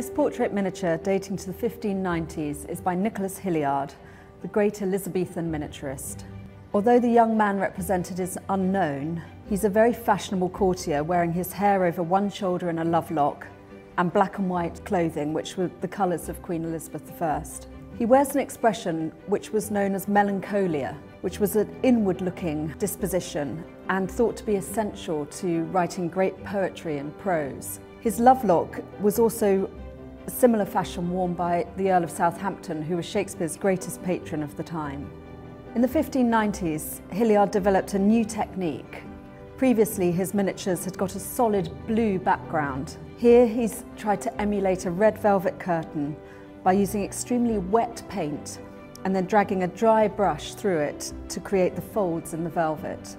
This portrait miniature dating to the 1590s is by Nicholas Hilliard, the great Elizabethan miniaturist. Although the young man represented is unknown, he's a very fashionable courtier wearing his hair over one shoulder in a love lock and black and white clothing, which were the colours of Queen Elizabeth I. He wears an expression which was known as melancholia, which was an inward looking disposition and thought to be essential to writing great poetry and prose. His lovelock was also similar fashion worn by the Earl of Southampton, who was Shakespeare's greatest patron of the time. In the 1590s, Hilliard developed a new technique. Previously, his miniatures had got a solid blue background. Here, he's tried to emulate a red velvet curtain by using extremely wet paint and then dragging a dry brush through it to create the folds in the velvet.